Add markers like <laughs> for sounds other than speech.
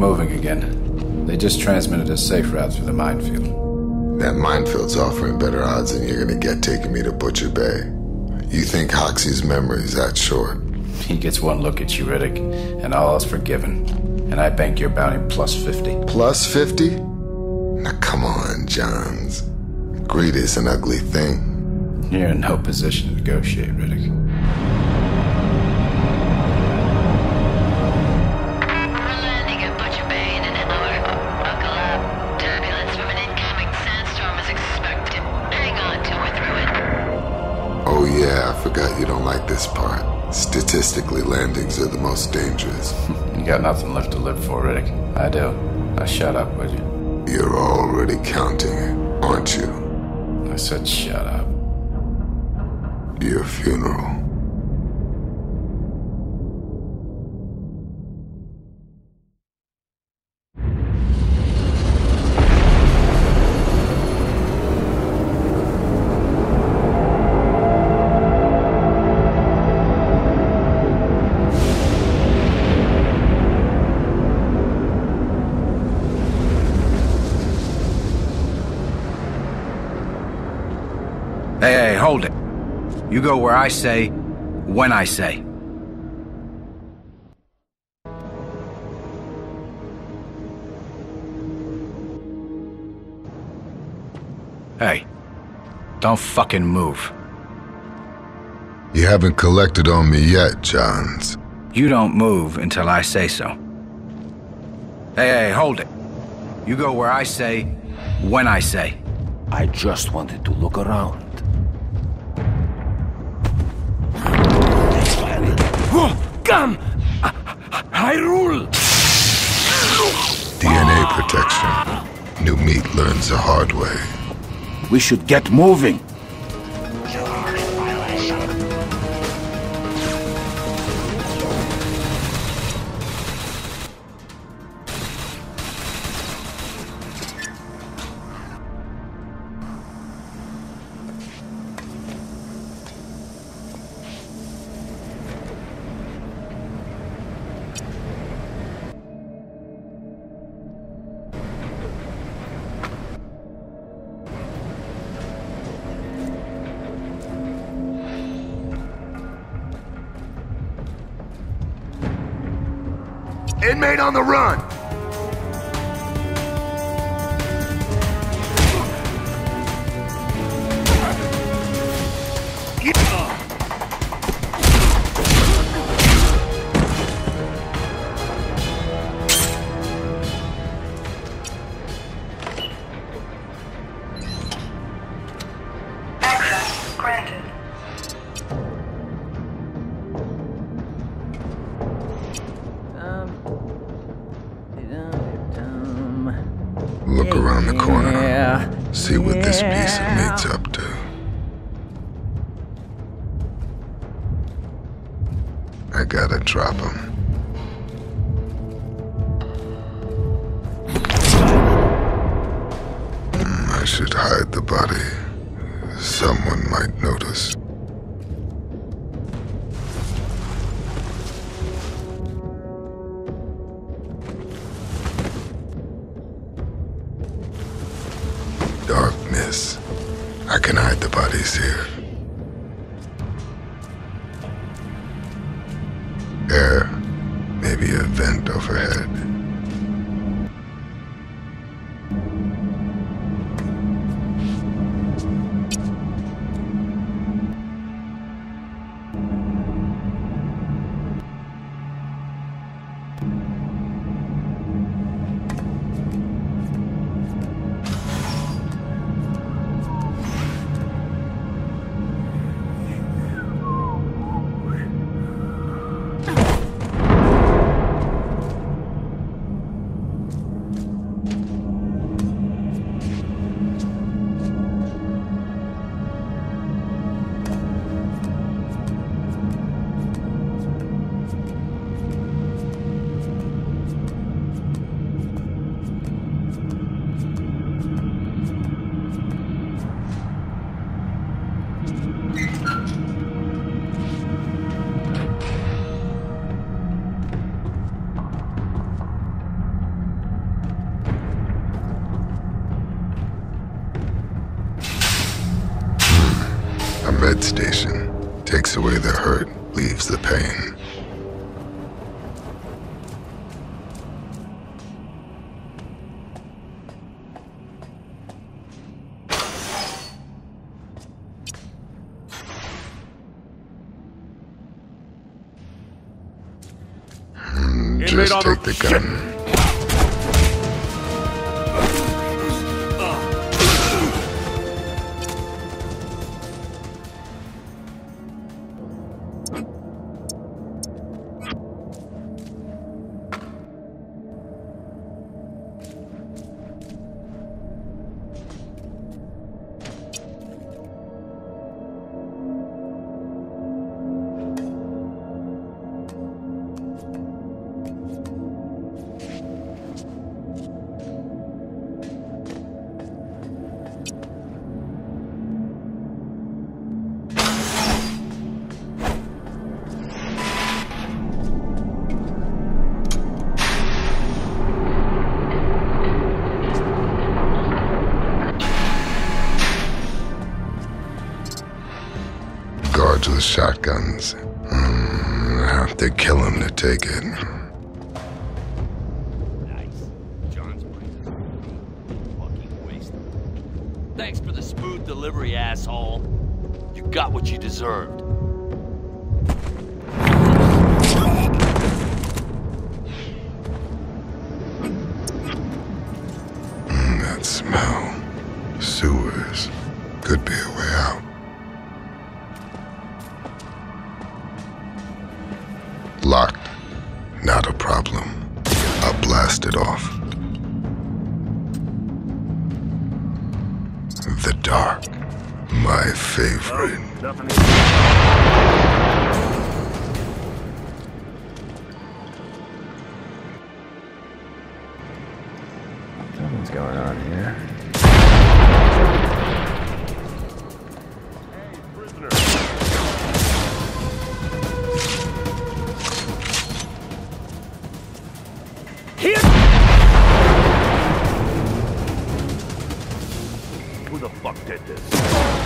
moving again. They just transmitted a safe route through the minefield. That minefield's offering better odds than you're gonna get taking me to Butcher Bay. You think Hoxie's memory's that short? He gets one look at you, Riddick, and all is forgiven. And I bank your bounty plus 50. Plus 50? Now come on, Johns. Greed is an ugly thing. You're in no position to negotiate, Riddick. Yeah, I forgot you don't like this part. Statistically, landings are the most dangerous. <laughs> You got nothing left to live for, Riddick. I do. Now shut up, would you? You're already counting it, aren't you? I said shut up. Your funeral. Hey, hey, hold it. You go where I say, when I say. Hey, don't fucking move. You haven't collected on me yet, Johns. You don't move until I say so. Hey, hey, hold it. You go where I say, when I say. I just wanted to look around. Come! I rule! DNA protection. New meat learns the hard way. We should get moving. Inmate on the run! Around the corner. See what this piece of meat's up to. I gotta drop him. Hmm, I should hide the body. Someone might notice. I can hide the bodies here. Air. Maybe a vent overhead. Med station takes away the hurt, leaves the pain. Hmm, Just take the- the gun. Shotguns. Hmm, have to kill him to take it. Nice. Johns. Fucking waste. Thanks for the smooth delivery, asshole. You got what you deserved. Mm, that smell. Sewers. Could be a way out. It off. The dark. My favorite. Something's going on here. Fuck did this?